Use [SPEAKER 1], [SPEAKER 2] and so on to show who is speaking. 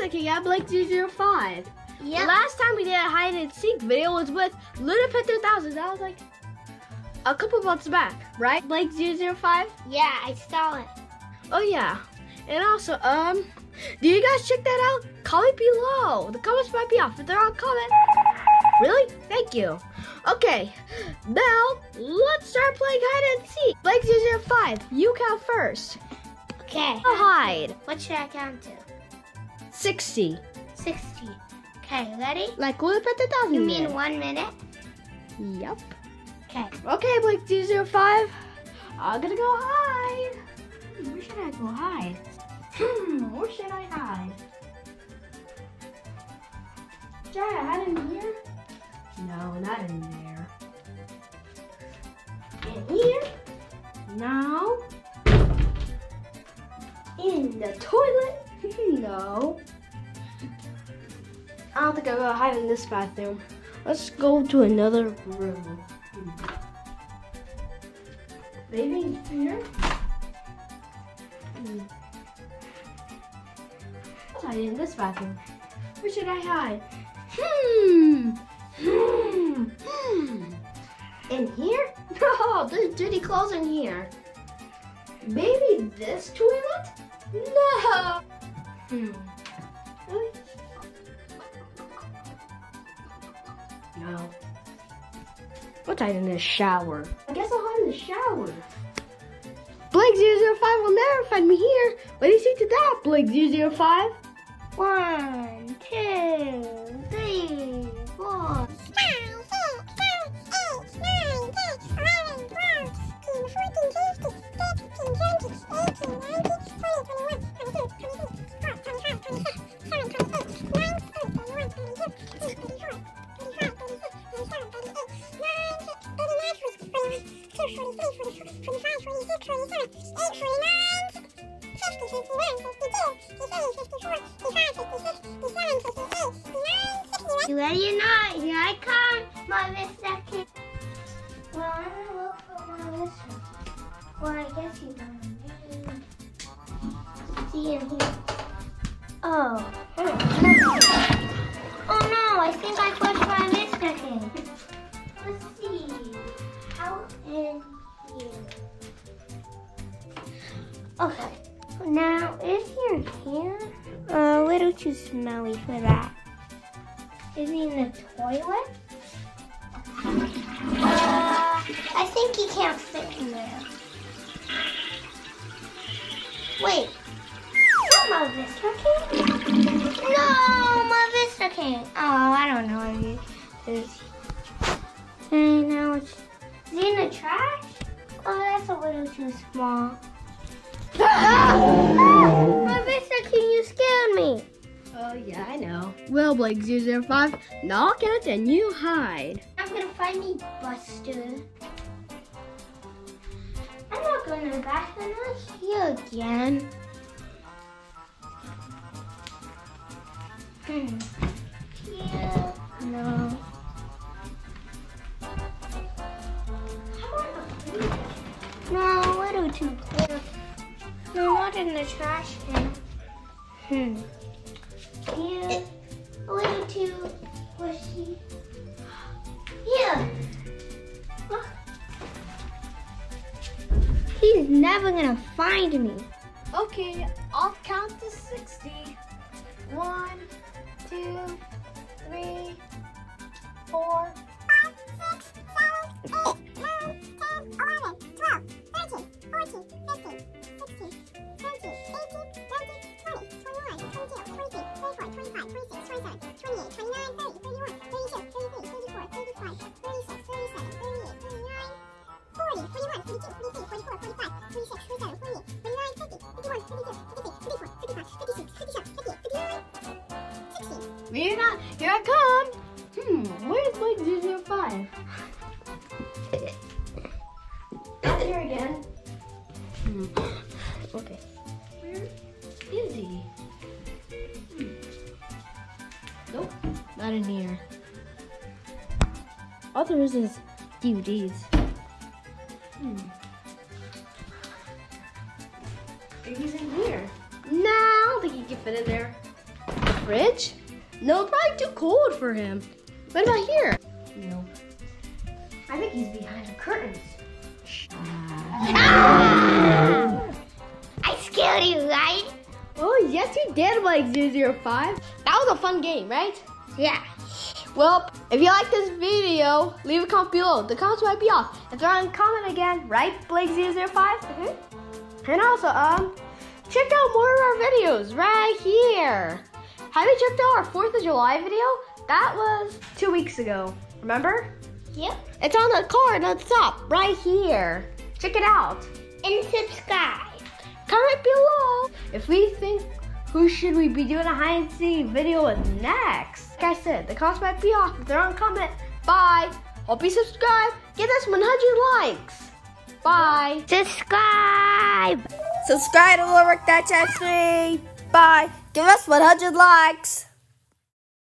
[SPEAKER 1] looking at Blake 005.
[SPEAKER 2] Yep.
[SPEAKER 1] Last time we did a hide and seek video was with Lunapet 3000. That was like a couple months back, right? Blake 005?
[SPEAKER 2] Yeah, I saw it.
[SPEAKER 1] Oh yeah. And also, um, do you guys check that out? Comment below. The comments might be off, but they're on comment. Really? Thank you. Okay, now let's start playing hide and seek. Blake 005, you count first.
[SPEAKER 2] Okay.
[SPEAKER 1] A hide.
[SPEAKER 2] What should I count to?
[SPEAKER 1] 60.
[SPEAKER 2] 60. Okay, ready?
[SPEAKER 1] Like the 3000.
[SPEAKER 2] You
[SPEAKER 1] did.
[SPEAKER 2] mean one minute?
[SPEAKER 1] Yep.
[SPEAKER 2] Okay.
[SPEAKER 1] Okay, Blake 005. I'm gonna go hide. Where should I go hide? Hmm, where should I hide? Should I hide in here? No, not in there. In here? No. In the toilet? no. I don't think I'm gonna hide in this bathroom. Let's go to another room. Maybe here? Hmm. Let's hide in this bathroom. Where should I hide? Hmm. Hmm. Hmm. In here? No, there's dirty clothes in here. Maybe this toilet? No. Hmm. No. What's hide in the shower? I guess I'll hide in the shower. Blake 005 will never find me here. What do you say to that, Blake 005?
[SPEAKER 2] One, two, three, four. Ready or not? Here I come, my Mr. Well, I'm gonna look for my Mr. Well, I guess he's on See in here. Oh. Oh no, I think I pushed my. Kid. Let's see. How in here? Okay. Now, is here? Uh, a little too smelly for that. Is he in the toilet? Uh, I think he can't fit in there. Wait. Not my Vista King? No, my Vista King. Oh, I don't know if he is. Now it's. Is he in the trash? Oh, that's a little too small. My Vista King, you scared me.
[SPEAKER 1] Oh, yeah, I know. Well, Blake 005, knock out and you hide.
[SPEAKER 2] I'm gonna find me Buster. I'm not going to the bathroom. I'm not here again. Hmm. Here. No. How about the freezer? No, a little too In the trash can. Hmm. Here. A little too squishy. Here. He's never gonna find me.
[SPEAKER 1] Okay, I'll count to 60. One, two, three, four. Maybe not. Here I come. Hmm, where's my Blake 005? Not here again. Hmm. Okay. Where is he? Hmm. Nope, not in here. All there is is DVDs. Hmm. He's in here. No, I don't think he can fit in there. The fridge? No, probably too cold for him. What about here? Nope. I think he's behind the curtains.
[SPEAKER 2] Ah! I scared you, right?
[SPEAKER 1] Oh, yes, you did, like 005. That was a fun game, right?
[SPEAKER 2] Yeah.
[SPEAKER 1] Well, if you like this video, leave a comment below. The comments might be off. If they're on comment again, right, Blake005? Mm-hmm. And also, um, check out more of our videos right here. Have you checked out our 4th of July video? That was two weeks ago. Remember?
[SPEAKER 2] Yep.
[SPEAKER 1] It's on the card on the top, right here. Check it out.
[SPEAKER 2] And subscribe.
[SPEAKER 1] Comment below if we think who should we be doing a hide and seek video with next. Like I said, the comments might be off. If they're on comment, bye. Hope you subscribe. Get us 100 likes. Bye.
[SPEAKER 2] Subscribe.
[SPEAKER 1] Subscribe to Little Rick That Chemistry. Bye. Give us 100 likes.